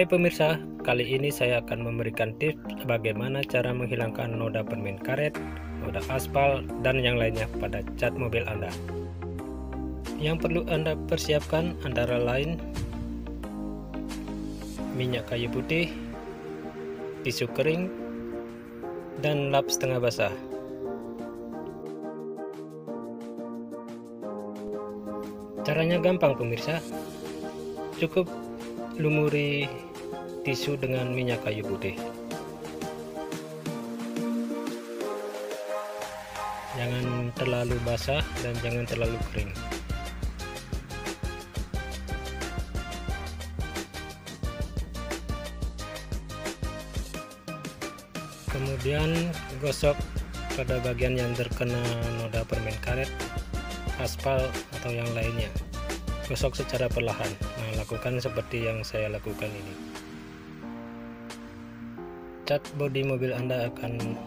Hai pemirsa, kali ini saya akan memberikan tips bagaimana cara menghilangkan noda permen karet, noda aspal, dan yang lainnya pada cat mobil Anda. Yang perlu Anda persiapkan antara lain minyak kayu putih, tisu kering, dan lap setengah basah. Caranya gampang pemirsa. Cukup lumuri tisu dengan minyak kayu putih. Jangan terlalu basah dan jangan terlalu kering. Kemudian gosok pada bagian yang terkena noda permen karet aspal atau yang lainnya gosok secara perlahan nah lakukan seperti yang saya lakukan ini cat bodi mobil anda akan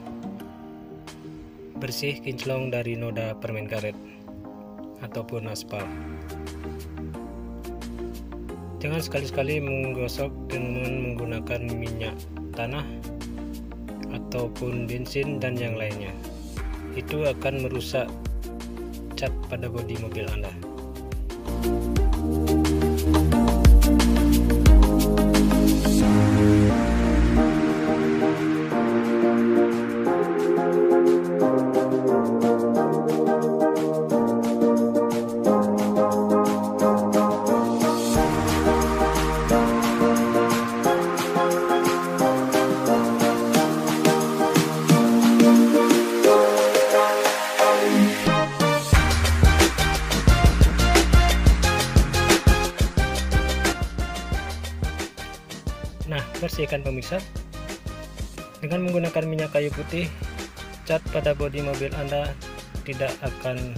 bersih kinclong dari noda permen karet ataupun aspal jangan sekali-sekali menggosok dengan menggunakan minyak tanah ataupun bensin dan yang lainnya itu akan merusak cat pada bodi mobil Anda. Nah, bersihkan pemirsa. Dengan menggunakan minyak kayu putih, cat pada bodi mobil Anda tidak akan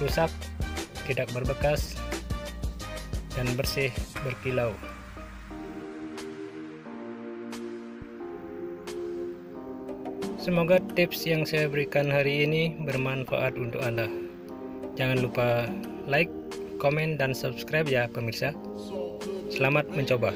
rusak, tidak berbekas, dan bersih berkilau. Semoga tips yang saya berikan hari ini bermanfaat untuk Anda. Jangan lupa like, komen, dan subscribe ya pemirsa. Selamat mencoba.